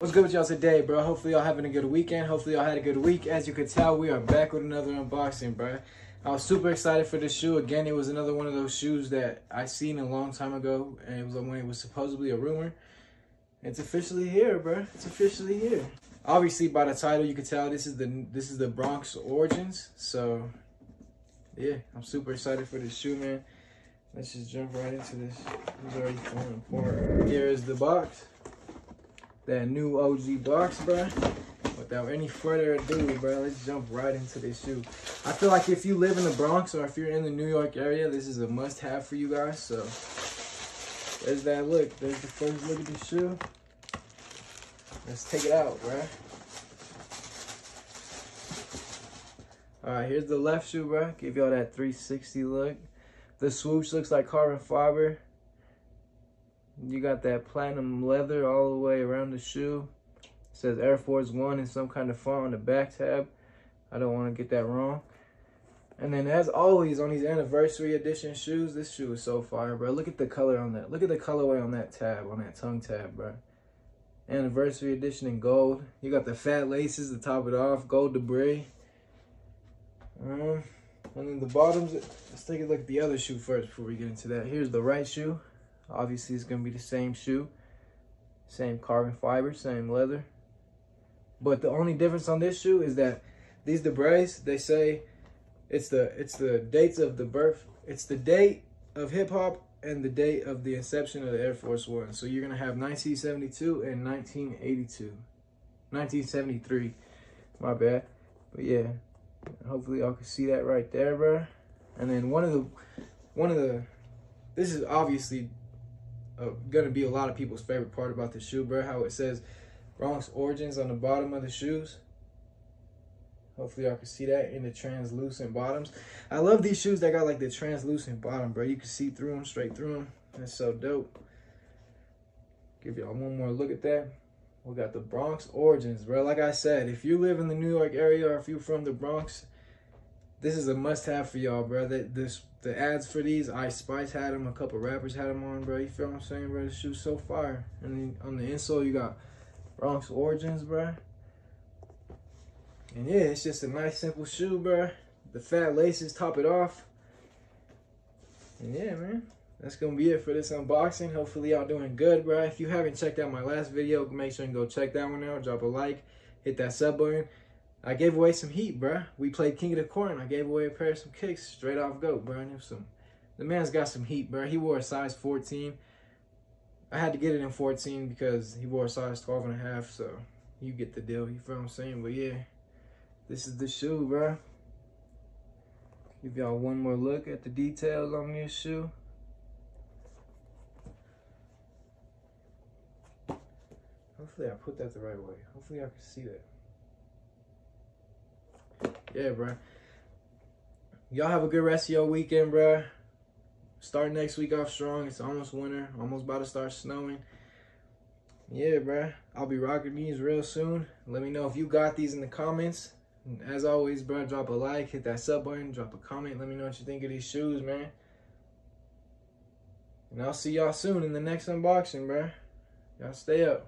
What's good with y'all today, bro? Hopefully y'all having a good weekend. Hopefully y'all had a good week. As you could tell, we are back with another unboxing, bro. I was super excited for this shoe. Again, it was another one of those shoes that I seen a long time ago, and it was when it was supposedly a rumor. It's officially here, bro. It's officially here. Obviously, by the title, you can tell this is the this is the Bronx origins. So, yeah, I'm super excited for this shoe, man. Let's just jump right into this. It's already falling apart. Here is the box that new OG box, bro. Without any further ado, bro, let's jump right into this shoe. I feel like if you live in the Bronx or if you're in the New York area, this is a must-have for you guys. So there's that look. There's the first look at the shoe. Let's take it out, bro. All right, here's the left shoe, bro. Give y'all that 360 look. The swoosh looks like carbon fiber. You got that platinum leather all the way around the shoe. It says Air Force One in some kind of font on the back tab. I don't want to get that wrong. And then as always on these anniversary edition shoes, this shoe is so fire, bro. Look at the color on that. Look at the colorway on that tab, on that tongue tab, bro. Anniversary edition in gold. You got the fat laces to top it off, gold debris. Um, and then the bottoms, let's take a look at the other shoe first before we get into that. Here's the right shoe. Obviously, it's going to be the same shoe. Same carbon fiber, same leather. But the only difference on this shoe is that these debris, they say it's the it's the dates of the birth. It's the date of hip hop and the date of the inception of the Air Force One. So you're gonna have 1972 and 1982, 1973. My bad. But yeah, hopefully y'all can see that right there, bro. And then one of the one of the this is obviously uh, gonna be a lot of people's favorite part about the shoe, bro. How it says Bronx Origins on the bottom of the shoes. Hopefully y'all can see that in the translucent bottoms. I love these shoes that got like the translucent bottom, bro. You can see through them, straight through them. That's so dope. Give y'all one more look at that. We got the Bronx Origins, bro. Like I said, if you live in the New York area or if you're from the Bronx, this is a must-have for y'all, bro. That this the ads for these, Ice Spice had them, a couple rappers had them on, bro. You feel what I'm saying, bro? The shoe's so fire. And on the insole, you got Bronx Origins, bro. And yeah, it's just a nice, simple shoe, bro. The fat laces top it off. And yeah, man. That's going to be it for this unboxing. Hopefully y'all doing good, bro. If you haven't checked out my last video, make sure and go check that one out. Drop a like. Hit that sub button. I gave away some heat, bruh. We played King of the Court. And I gave away a pair of some kicks straight off GOAT, bro. And some, the man's got some heat, bruh. He wore a size 14. I had to get it in 14 because he wore a size 12 and a half. So you get the deal. You feel what I'm saying? But yeah, this is the shoe, bruh. Give y'all one more look at the details on this shoe. Hopefully I put that the right way. Hopefully I can see that yeah, bro. Y'all have a good rest of your weekend, bro. Start next week off strong. It's almost winter. Almost about to start snowing. Yeah, bro. I'll be rocking these real soon. Let me know if you got these in the comments. And as always, bro, drop a like, hit that sub button, drop a comment. Let me know what you think of these shoes, man. And I'll see y'all soon in the next unboxing, bro. Y'all stay up.